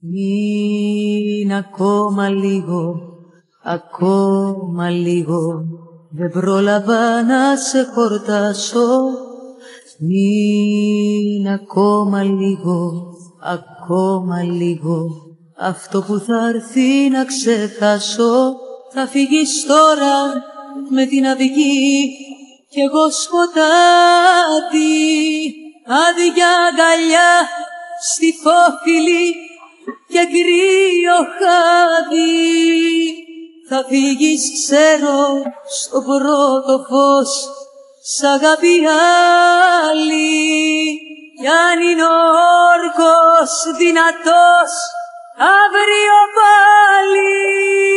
Μην ακόμα λίγο, ακόμα λίγο Δεν πρόλαβα να σε χορτάσω. Μην ακόμα λίγο, ακόμα λίγο Αυτό που θα έρθει να ξεχάσω. Θα φύγεις τώρα με την αυγή Κι εγώ σκοτάδι. Άδεια αγκαλιά στη φόφιλη και κρύο χάδι θα φύγεις ξέρω στο πρώτο φως. Σ' αγάπη άλλη κι αν είναι ο όρκος δυνατός αύριο πάλι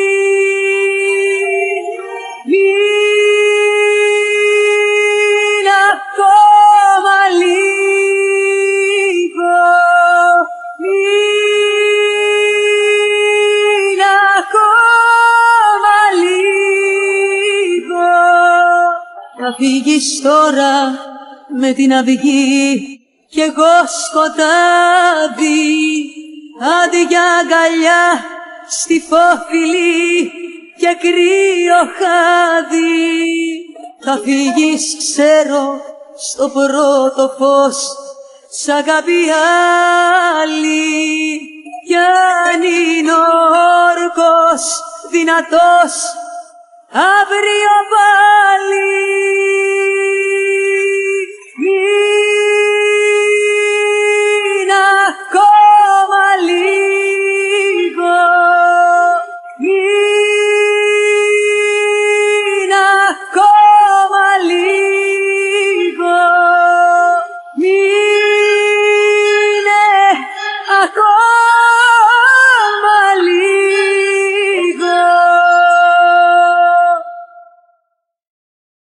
φύγεις τώρα με την αυγή κι εγώ σκοτάδι άδεια αγκαλιά στη φόφιλη και κρύο χάδι. Θα φύγεις ξέρω στο πρώτο φως. Σ' αγάπη άλλη. Κι αν είναι ο όρκος δυνατός αύριο πάλι